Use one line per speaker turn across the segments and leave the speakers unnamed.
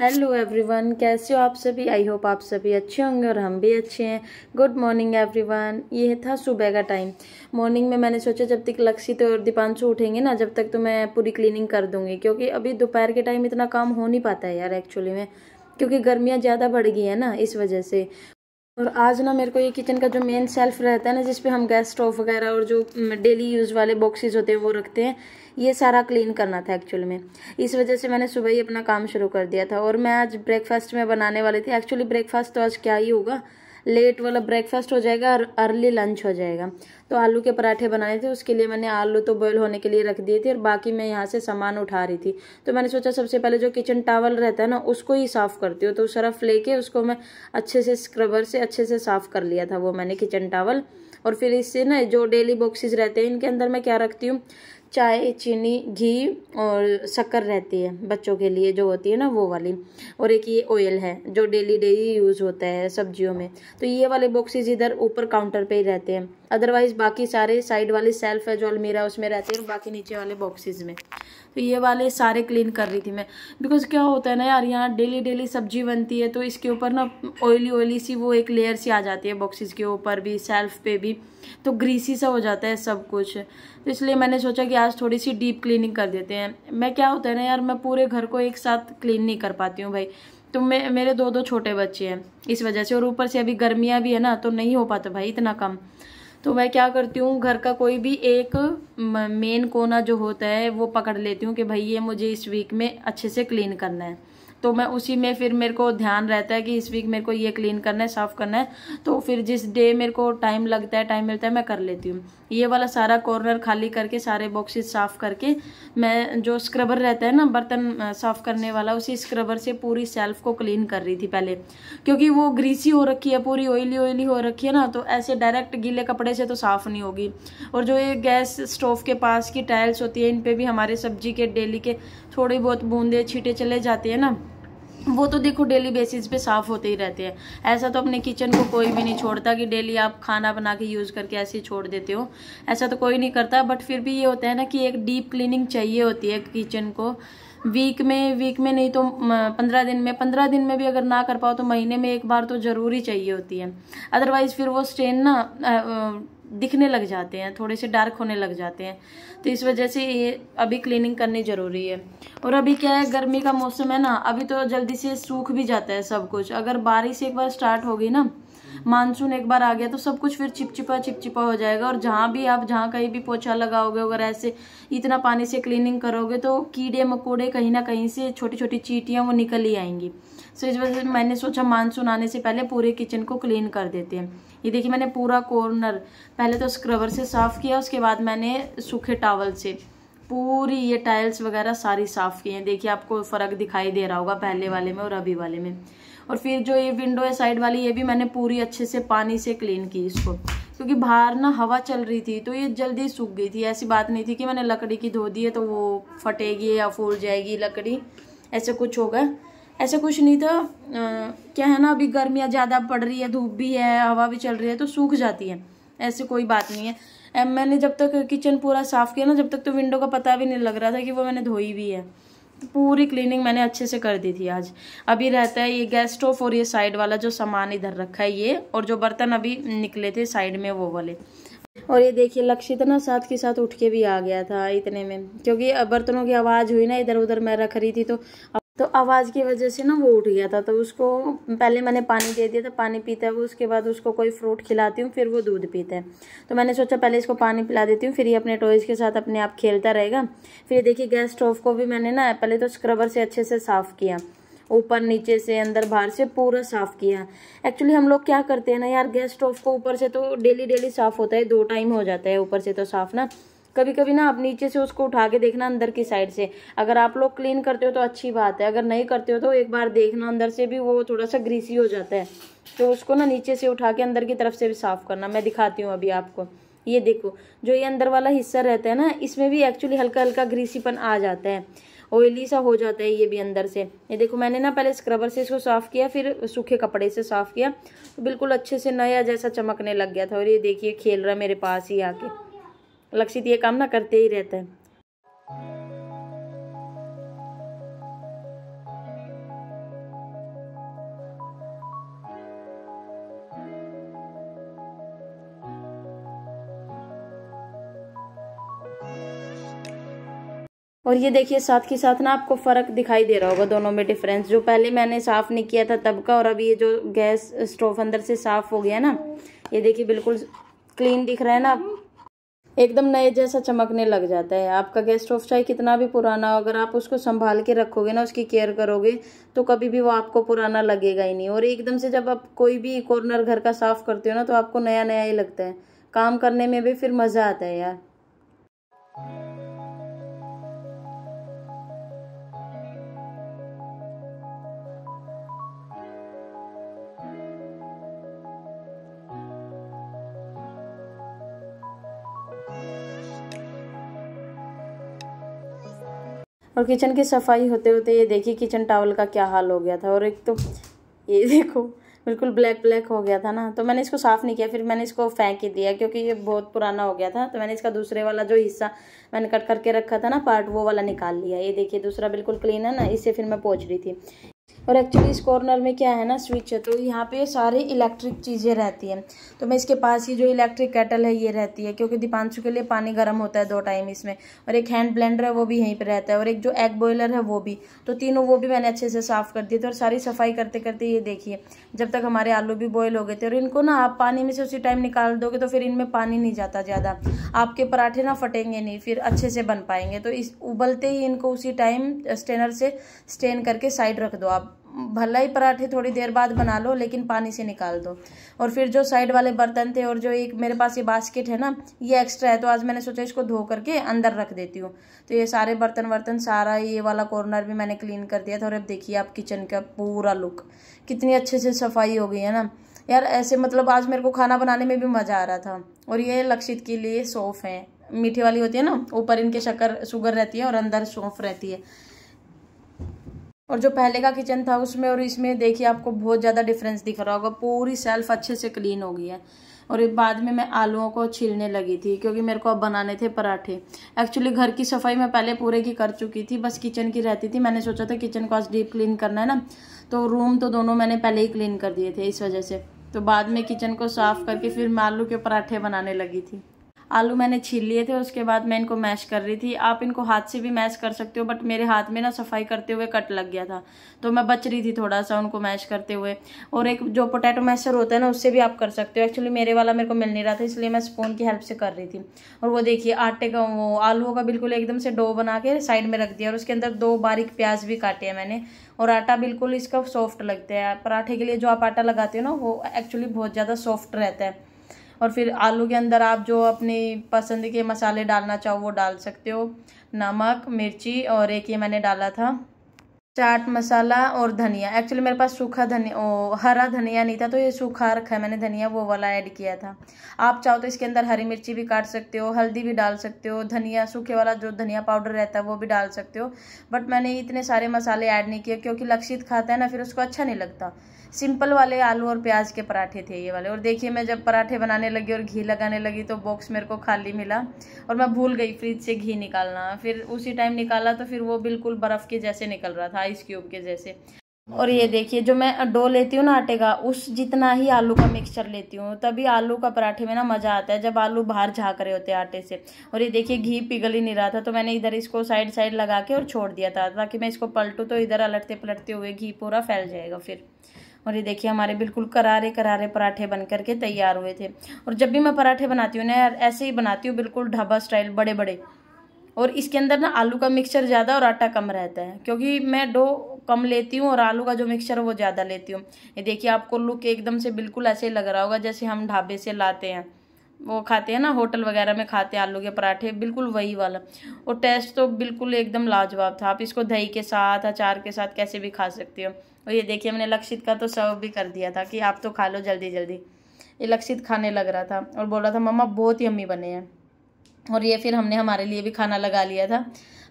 Hello everyone कैसे हो आप सभी? आई होप आप सभी अच्छे होंगे और हम भी अच्छे हैं। गुड मॉर्निंग एवरीवन ये था सुबह का टाइम मॉर्निंग में मैंने सोचा जब तक लक्षित और दीपांशु उठेंगे ना, जब तक तो मैं पूरी क्लीनिंग कर दूँगी, क्योंकि अभी दोपहर के टाइम इतना काम हो नहीं पाता है यार एक्चुअली में, क्योंकि गर्मियाँ ज़्यादा बढ़ गई हैं ना इस वजह से। और आज ना मेरे को ये किचन का जो मेन सेल्फ रहता है ना जिसपे हम गैस स्टोव वगैरह और जो डेली यूज़ वाले बॉक्सेस होते हैं, वो रखते हैं, ये सारा क्लीन करना था एक्चुअल में। इस वजह से मैंने सुबह ही अपना काम शुरू कर दिया था और मैं आज ब्रेकफास्ट में बनाने वाली थी। एक्चुअली ब्रेकफास्ट तो आज क्या ही होगा? लेट वाला ब्रेकफास्ट हो जाएगा और अर्ली लंच हो जाएगा। तो आलू के पराठे बनाए थे, उसके लिए मैंने आलू तो बॉयल होने के लिए रख दिए थे और बाकी मैं यहाँ से सामान उठा रही थी। तो मैंने सोचा सबसे पहले जो किचन टावल रहता है ना, उसको ही साफ़ करती हूँ। तो सरफ लेके उसको मैं अच्छे से स्क्रबर से अच्छे से साफ़ कर लिया था वो मैंने किचन टावल और फिर इससे ना जो डेली बॉक्सेस रहते हैं, इनके अंदर मैं क्या रखती हूँ? चाय, चीनी, घी और शक्कर रहती है बच्चों के लिए जो होती है ना वो वाली। और एक ये ऑयल है जो डेली डेली यूज़ होता है सब्जियों में। तो ये वाले बॉक्सेस इधर ऊपर काउंटर पे ही रहते हैं। अदरवाइज़ बाकी सारे साइड वाले सेल्फ है जो अलमीरा उसमें रहते हैं और बाकी नीचे वाले बॉक्सेस में। तो ये वाले सारे क्लीन कर रही थी मैं। बिकॉज़ क्या होता है ना यार, यहाँ डेली डेली सब्ज़ी बनती है तो इसके ऊपर ना ऑयली ऑयली सी वो एक लेयर सी आ जाती है बॉक्सेस के ऊपर भी सेल्फ पे भी। तो ग्रीसी सा हो जाता है सब कुछ। तो इसलिए मैंने सोचा कि आज थोड़ी सी डीप क्लीनिंग कर देते हैं। मैं क्या होता है ना यार, मैं पूरे घर को एक साथ क्लीन नहीं कर पाती हूँ भाई। तो मैं, मेरे दो दो छोटे बच्चे हैं, इस वजह से। और ऊपर से अभी गर्मियाँ भी है ना तो नहीं हो पाता भाई इतना कम। तो मैं क्या करती हूँ, घर का कोई भी एक मेन कोना जो होता है, वो पकड़ लेती हूँ कि भाई ये मुझे इस वीक में अच्छे से क्लीन करना है। तो मैं उसी में फिर मेरे को ध्यान रहता है कि इस वीक मेरे को ये क्लीन करना है, साफ़ करना है। तो फिर जिस डे मेरे को टाइम लगता है टाइम मिलता है, मैं कर लेती हूँ। ये वाला सारा कॉर्नर खाली करके, सारे बॉक्सेस साफ़ करके, मैं जो स्क्रबर रहता है ना, बर्तन साफ़ करने वाला, उसी स्क्रबर से पूरी सेल्फ को क्लीन कर रही थी पहले। क्योंकि वो ग्रीसी हो रखी है, पूरी ऑयली ऑयली हो रखी है ना तो ऐसे डायरेक्ट गीले कपड़े से तो साफ़ नहीं होगी। और जो ये गैस स्टोव के पास की टाइल्स होती है इन पर भी हमारे सब्ज़ी के, डेली के थोड़ी बहुत बूंदे छीटे चले जाते हैं ना वो तो देखो डेली बेसिस पे साफ़ होते ही रहते हैं। ऐसा तो अपने किचन को कोई भी नहीं छोड़ता कि डेली आप खाना बना के यूज़ करके ऐसे ही छोड़ देते हो। ऐसा तो कोई नहीं करता बट फिर भी ये होता है ना कि एक डीप क्लीनिंग चाहिए होती है किचन को। वीक में वीक में नहीं तो पंद्रह दिन में, पंद्रह दिन में भी अगर ना कर पाओ तो महीने में एक बार तो ज़रूरी चाहिए होती है। अदरवाइज़ फिर वो स्टेन ना दिखने लग जाते हैं, थोड़े से डार्क होने लग जाते हैं। तो इस वजह से ये अभी क्लीनिंग करनी ज़रूरी है। और अभी क्या है, गर्मी का मौसम है ना, अभी तो जल्दी से सूख भी जाता है सब कुछ। अगर बारिश एक बार स्टार्ट होगी ना मानसून एक बार आ गया तो सब कुछ फिर चिपचिपा चिपचिपा हो जाएगा। और जहाँ भी आप जहाँ कहीं भी पोछा लगाओगे, अगर ऐसे इतना पानी से क्लीनिंग करोगे तो कीड़े मकोड़े कहीं ना कहीं से छोटी छोटी चीटियाँ वो निकल ही आएँगी। सो इस वजह से मैंने सोचा मानसून आने से पहले पूरे किचन को क्लीन कर देते हैं। ये देखिए, मैंने पूरा कॉर्नर पहले तो स्क्रबर से साफ़ किया, उसके बाद मैंने सूखे टावल से पूरी ये टाइल्स वगैरह सारी साफ़ की हैं। देखिए, आपको फ़र्क दिखाई दे रहा होगा पहले वाले में और अभी वाले में। और फिर जो ये विंडो है साइड वाली ये भी मैंने पूरी अच्छे से पानी से क्लीन की इसको। क्योंकि बाहर ना हवा चल रही थी तो ये जल्दी सूख गई थी। ऐसी बात नहीं थी कि मैंने लकड़ी की धो दी है तो वो फटेगी या फूल जाएगी लकड़ी। ऐसे कुछ होगा। ऐसा कुछ नहीं था। आ, क्या है ना अभी गर्मियाँ ज़्यादा पड़ रही है धूप भी है हवा भी चल रही है तो सूख जाती है। ऐसे कोई बात नहीं है। मैंने जब तक किचन पूरा साफ़ किया ना जब तक तो विंडो का पता भी नहीं लग रहा था कि वो मैंने धोई भी है। पूरी क्लीनिंग मैंने अच्छे से कर दी थी आज। अभी रहता है, ये गैस स्टोव और ये साइड वाला जो सामान इधर रखा है ये, और जो बर्तन अभी निकले थे साइड में वो वाले। और ये देखिए लक्षित ना साथ के साथ उठ के भी आ गया था इतने में, क्योंकि बर्तनों की आवाज़ हुई ना इधर उधर मैं रख रही थी तो तो आवाज़ की वजह से ना वो उठ गया था तो उसको पहले मैंने पानी दे दिया था, पानी पीता है वो उसके बाद उसको कोई फ्रूट खिलाती हूँ, फिर वो दूध पीता है। तो मैंने सोचा पहले इसको पानी पिला देती हूँ, फिर ये अपने टॉयज़ के साथ अपने आप खेलता रहेगा। फिर देखिए गैस स्टोव को भी मैंने ना पहले तो स्क्रबर से अच्छे से साफ़ किया। ऊपर, नीचे से, अंदर, बाहर से पूरा साफ़ किया। एक्चुअली हम लोग क्या करते हैं ना यार गैस स्टोव को ऊपर से तो डेली डेली साफ़ होता है, दो टाइम हो जाता है ऊपर से तो साफ़ ना। कभी कभी ना आप नीचे से उसको उठा के देखना अंदर की साइड से। अगर आप लोग क्लीन करते हो तो अच्छी बात है। अगर नहीं करते हो तो एक बार देखना अंदर से भी वो थोड़ा सा ग्रीसी हो जाता है। तो उसको ना नीचे से उठा के अंदर की तरफ़ से भी साफ़ करना। मैं दिखाती हूँ अभी आपको। ये देखो, जो ये अंदर वाला हिस्सा रहता है ना, इसमें भी एक्चुअली हल्का हल्का ग्रीसीपन आ जाता है। ऑयली सा हो जाता है ये भी अंदर से। ये देखो, मैंने ना पहले स्क्रबर से इसको साफ़ किया, फिर सूखे कपड़े से साफ़ किया। तो बिल्कुल अच्छे से नया जैसा चमकने लग गया था। और ये देखिए, खेल रहा है मेरे पास ही आके। लक्षित ये काम ना करते ही रहता है। और ये देखिए, साथ के साथ ना आपको फ़र्क दिखाई दे रहा होगा दोनों में डिफरेंस जो पहले मैंने साफ़ नहीं किया था तब का, और अब ये जो गैस स्टोव अंदर से साफ़ हो गया ना, ये देखिए बिल्कुल क्लीन दिख रहा है ना। एकदम नए जैसा चमकने लग जाता है। आपका गैस स्टोव चाहे कितना भी पुराना हो, अगर आप उसको संभाल के रखोगे ना, उसकी केयर करोगे तो कभी भी वो आपको पुराना लगेगा ही नहीं। और एकदम से जब आप कोई भी कॉर्नर घर का साफ़ करते हो ना तो आपको नया नया ही लगता है। काम करने में भी फिर मज़ा आता है यार। और किचन की सफ़ाई होते होते ये देखिए किचन टावल का क्या हाल हो गया था। और एक तो ये देखो, बिल्कुल ब्लैक ब्लैक हो गया था ना। तो मैंने इसको साफ़ नहीं किया, फिर मैंने इसको फेंक ही दिया, क्योंकि ये बहुत पुराना हो गया था। तो मैंने इसका दूसरे वाला जो हिस्सा मैंने कट करके रखा था ना पार्ट वो वाला निकाल लिया। ये देखिए दूसरा बिल्कुल क्लीन है ना इससे फिर मैं पहुँच रही थी। और एक्चुअली इस कॉर्नर में क्या है ना स्विच है तो यहाँ पे सारी इलेक्ट्रिक चीज़ें रहती हैं। तो मैं इसके पास ही जो इलेक्ट्रिक कैटल है, ये रहती है, क्योंकि दीपांशु के लिए पानी गर्म होता है दो टाइम इसमें। और एक हैंड ब्लेंडर है, वो भी यहीं पर रहता है, और एक जो एग बॉयलर है, वो भी। तो तीनों, वो भी मैंने अच्छे से साफ़ कर दिए थे, और सारी सफ़ाई करते करते ये देखिए, जब तक हमारे आलू भी बॉयल हो गए थे। और इनको ना, आप पानी में से उसी टाइम निकाल दोगे तो फिर इनमें पानी नहीं जाता ज़्यादा। आपके पराठे ना फटेंगे नहीं, फिर अच्छे से बन पाएँगे। तो इस, उबलते ही इनको उसी टाइम स्टेनर से स्टेन करके साइड रख दो आप। भला ही पराठे थोड़ी देर बाद बना लो, लेकिन पानी से निकाल दो। और फिर जो साइड वाले बर्तन थे और जो एक मेरे पास ये बास्केट है ना, ये एक्स्ट्रा है तो आज मैंने सोचा इसको धो करके अंदर रख देती हूँ। तो ये सारे बर्तन वर्तन, सारा ये वाला कॉर्नर भी मैंने क्लीन कर दिया था, और अब देखिए आप किचन का पूरा लुक कितनी अच्छे से सफ़ाई हो गई है ना। यार, ऐसे मतलब आज मेरे को खाना बनाने में भी मज़ा आ रहा था। और ये लक्षित के लिए सौंफ है। मीठी वाली होती है ना, ऊपर इनके शक्कर शुगर रहती है और अंदर सौंफ रहती है। और जो पहले का किचन था उसमें और इसमें देखिए आपको बहुत ज़्यादा डिफरेंस दिख रहा होगा। पूरी सेल्फ अच्छे से क्लीन हो गई है। और बाद में मैं आलूओं को छीलने लगी थी क्योंकि मेरे को अब बनाने थे पराठे। एक्चुअली घर की सफ़ाई मैं पहले पूरे की कर चुकी थी, बस किचन की रहती थी। मैंने सोचा था किचन को आज डीप क्लीन करना है ना। तो रूम तो दोनों मैंने पहले ही क्लीन कर दिए थे इस वजह से। तो बाद में किचन को साफ़ करके फिर मैं आलू के पराठे बनाने लगी थी। आलू मैंने छील लिए थे, उसके बाद मैं इनको मैश कर रही थी। आप इनको हाथ से भी मैश कर सकते हो बट मेरे हाथ में ना सफ़ाई करते हुए कट लग गया था। तो मैं बच रही थी थोड़ा सा उनको मैश करते हुए। और एक जो पोटैटो मैशर होता है ना, उससे भी आप कर सकते हो। एक्चुअली मेरे वाला मेरे को मिल नहीं रहा था, इसलिए मैं स्पून की हेल्प से कर रही थी। और वो देखिए, आटे का वो आलूओं का बिल्कुल एकदम से डो बना के साइड में रख दिया और उसके अंदर दो बारीक प्याज भी काटे हैं मैंने। और आटा बिल्कुल इसका सॉफ्ट लगता है। पराठे के लिए जो आप आटा लगाते हो ना, वो एक्चुअली बहुत ज़्यादा सॉफ्ट रहता है। और फिर आलू के अंदर आप जो अपनी पसंद के मसाले डालना चाहो वो डाल सकते हो। नमक, मिर्ची और एक ये मैंने डाला था। चाट मसाला और धनिया। एक्चुअली मेरे पास सूखा धनिया हरा धनिया नहीं था तो ये सूखा रखा है मैंने, धनिया वो वाला ऐड किया था। आप चाहो तो इसके अंदर हरी मिर्ची भी काट सकते हो, हल्दी भी डाल सकते हो, धनिया, सूखे वाला जो धनिया पाउडर रहता है वो भी डाल सकते हो। बट मैंने इतने सारे मसाले ऐड नहीं किए, क्योंकि लक्षित खाता है ना, फिर उसको अच्छा नहीं लगता। सिंपल वाले आलू और प्याज के पराठे थे ये वाले। और देखिए, मैं जब पराठे बनाने लगी और घी लगाने लगी तो बॉक्स मेरे को खाली मिला और मैं भूल गई फ्रिज से घी निकालना। फिर उसी टाइम निकाला तो फिर वो बिल्कुल बर्फ़ के जैसे निकल रहा था आइस क्यूब के जैसे। और ये देखिए, जो मैं डो लेती हूँ ना आटे का, उस जितना ही आलू का मिक्सचर लेती हूँ, तभी आलू का पराठे में ना मज़ा आता है, जब आलू बाहर झाँक रहे होते हैं आटे से। और ये देखिए, घी पिघल ही नहीं रहा था तो मैंने इधर इसको साइड साइड लगा के और छोड़ दिया था, ताकि मैं इसको पलटूँ तो इधर अलटते पलटते हुए घी पूरा फैल जाएगा फिर। और ये देखिए हमारे बिल्कुल करारे करारे पराठे बन करके तैयार हुए थे। और जब भी मैं पराठे बनाती हूँ ना यार, ऐसे ही बनाती हूँ, बिल्कुल ढाबा स्टाइल बड़े बड़े और इसके अंदर ना आलू का मिक्सचर ज़्यादा और आटा कम रहता है, क्योंकि मैं डो कम लेती हूँ और आलू का जो मिक्सचर है वो ज़्यादा लेती हूँ। ये देखिए आपको लुक एकदम से बिल्कुल ऐसे ही लग रहा होगा, जैसे हम ढाबे से लाते हैं। वो खाते हैं ना, होटल वगैरह में खाते हैं आलू के पराठे, बिल्कुल वही वाला। और टेस्ट तो बिल्कुल एकदम लाजवाब था। आप इसको दही के साथ, अचार के साथ कैसे भी खा सकते हो। और ये देखिए मैंने लक्षित का तो सर्व भी कर दिया था कि आप तो खा लो जल्दी जल्दी। ये लक्षित खाने लग रहा था और बोल रहा था, मम्मा, बहुत ही अम्मी बने हैं। और ये फिर हमने हमारे लिए भी खाना लगा लिया था,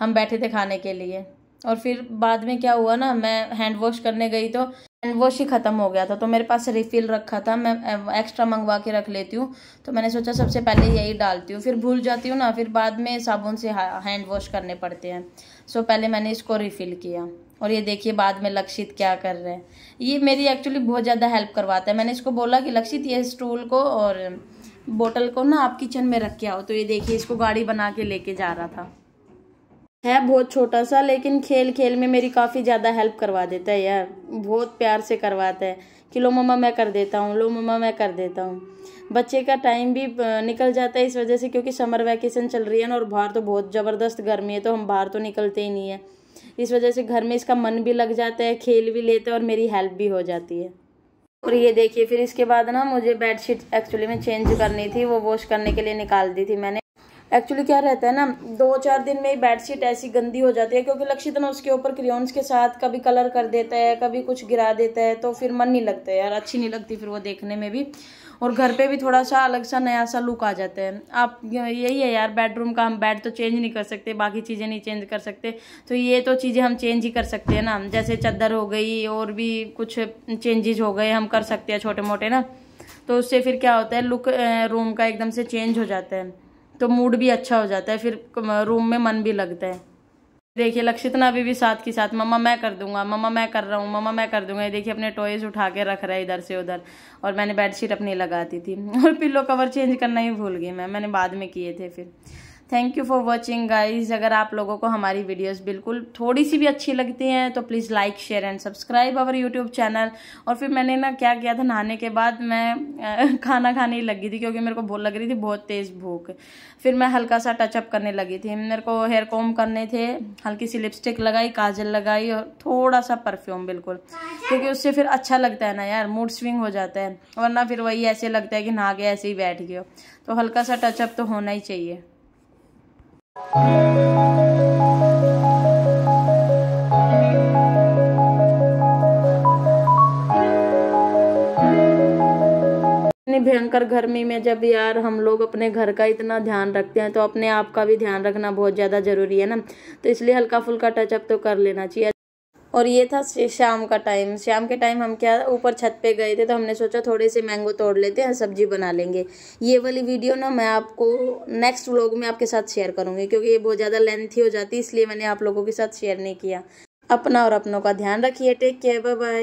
हम बैठे थे खाने के लिए। और फिर बाद में क्या हुआ ना, मैं हैंड वॉश करने गई तो हैंड वॉश ही ख़त्म हो गया था तो मेरे पास रिफ़िल रखा था, मैं एक्स्ट्रा मंगवा के रख लेती हूँ। तो मैंने सोचा सबसे पहले यही डालती हूँ, फिर भूल जाती हूँ ना, फिर बाद में साबुन से हैंड वॉश करने पड़ते हैं। सो पहले मैंने इसको रिफ़िल किया। और ये देखिए बाद में लक्षित क्या कर रहे हैं। ये मेरी एक्चुअली बहुत ज़्यादा हेल्प करवाता है। मैंने इसको बोला कि, लक्षित, ये स्टूल को और बोतल को ना आप किचन में रख के आओ। तो ये देखिए, इसको गाड़ी बना के लेके जा रहा था। है बहुत छोटा सा, लेकिन खेल खेल में मेरी काफ़ी ज़्यादा हेल्प करवा देता है यार। बहुत प्यार से करवाता है कि लो मम्मा मैं कर देता हूँ, लो मम्मा मैं कर देता हूँ। बच्चे का टाइम भी निकल जाता है इस वजह से क्योंकि समर वैकेशन चल रही है ना, और बाहर तो बहुत ज़बरदस्त गर्मी है तो हम बाहर तो निकलते ही नहीं है। इस वजह से घर में इसका मन भी लग जाता है, खेल भी लेते हैं और मेरी हेल्प भी हो जाती है। और ये देखिए, फिर इसके बाद ना मुझे बेडशीट एक्चुअली में चेंज करनी थी, वो वॉश करने के लिए निकाल दी थी मैंने। एक्चुअली क्या रहता है ना दो चार दिन में ही बेडशीट ऐसी गंदी हो जाती है, क्योंकि लक्षित ना उसके ऊपर क्रियोन्स के साथ कभी कलर कर देता है, कभी कुछ गिरा देता है तो फिर मन नहीं लगता है यार, अच्छी नहीं लगती फिर वो देखने में भी। और घर पे भी थोड़ा सा अलग सा नया सा लुक आ जाता है। आप यही है यार बेडरूम का हम बेड तो चेंज नहीं कर सकते, बाकी चीज़ें नहीं चेंज कर सकते तो ये तो चीज़ें हम चेंज ही कर सकते हैं ना। जैसे चादर हो गई और भी कुछ चेंजेज हो गए, हम कर सकते हैं छोटे मोटे ना। तो उससे फिर क्या होता है लुक रूम का एकदम से चेंज हो जाता है। तो मूड भी अच्छा हो जाता है, फिर रूम में मन भी लगता है। देखिए लक्षित ना अभी भी साथ की साथ, मम्मा, मैं कर दूँगा, मम्मा, मैं कर रहा हूँ, मम्मा, मैं कर दूँगा। ये देखिए, अपने टॉयज उठा के रख रहा है इधर से उधर, और मैंने बेडशीट अपनी लगाती थी। और पिल्लो कवर चेंज करना ही भूल गई मैं, मैंने बाद में किए थे फिर। Thank you for watching guys अगर आप लोगों को हमारी वीडियोस बिल्कुल थोड़ी सी भी अच्छी लगती हैं तो please like share and subscribe our YouTube channel और फिर मैंने ना क्या किया था नहाने के बाद मैं खाना खाने ही लगी थी क्योंकि मेरे को भूख लग रही थी बहुत तेज़ भूख। फिर मैं हल्का सा टचअप करने लगी थी। मेरे को हेयर कॉम करने थे हल्की सी लिपस्टिक लगाई काजल लगाई और थोड़ा सा परफ्यूम बिल्कुल क्योंकि उससे फिर अच्छा लगता है ना यार मूड स्विंग हो जाता है। वरना फिर वही ऐसे लगता है कि नहा के ऐसे ही बैठ गए तो हल्का सा टचअप तो होना ही चाहिए। भयंकर गर्मी में जब यार हम लोग अपने घर का इतना ध्यान रखते हैं तो अपने आप का भी ध्यान रखना बहुत ज़्यादा ज़रूरी है ना? तो इसलिए हल्का फुल्का टचअप तो कर लेना चाहिए। और ये था शाम का टाइम। शाम के टाइम हम क्या, ऊपर छत पे गए थे तो हमने सोचा थोड़े से मैंगो तोड़ लेते हैं, सब्ज़ी बना लेंगे। ये वाली वीडियो ना मैं आपको नेक्स्ट व्लॉग में आपके साथ शेयर करूँगी, क्योंकि ये बहुत ज़्यादा लेंथी हो जाती, इसलिए मैंने आप लोगों के साथ शेयर नहीं किया। अपना और अपनों का ध्यान रखिए टेक केयर बाय बाय